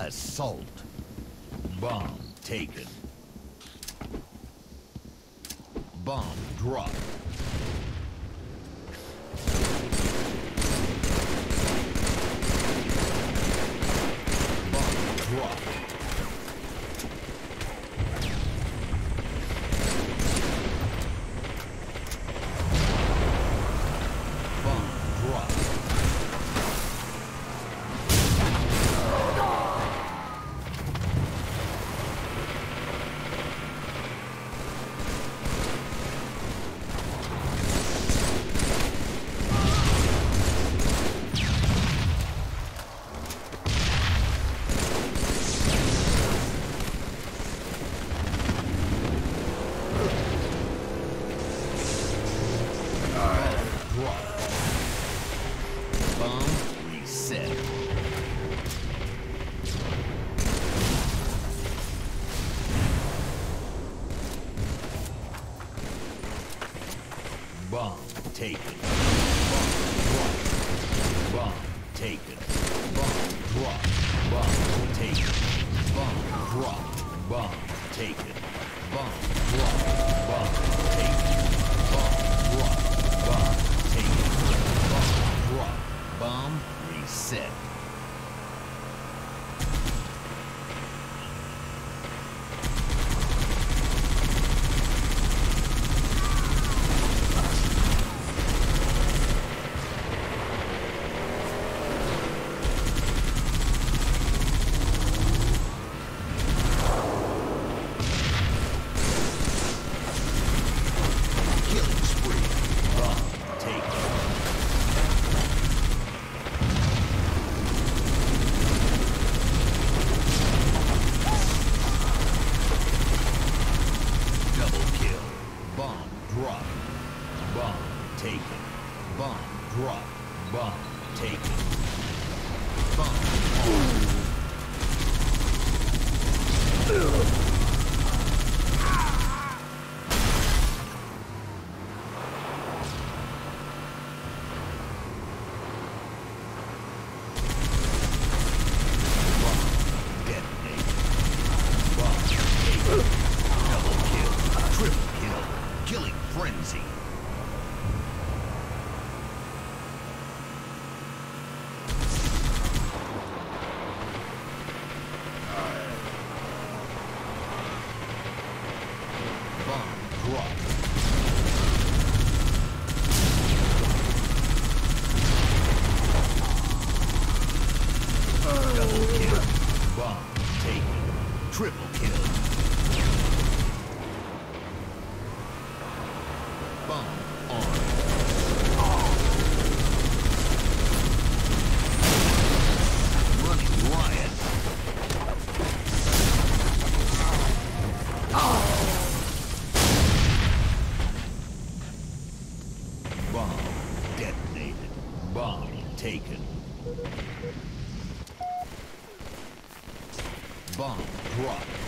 Assault. Bomb taken. Bomb dropped. Bomb reset. Bomb taken. Bomb dropped. Bomb taken. Bomb dropped. Bomb taken. Bomb dropped. Bomb taken. Bomb Bomb reset. Killing spree. Bomb taken. Double kill. Bomb drop. Bomb taken. Bomb drop. Bomb taken. Bomb Bomb dropped. Double kill. Bomb taken. Triple kill. Bomb on. Running riot. Bomb detonated. Bomb taken. Bomb dropped.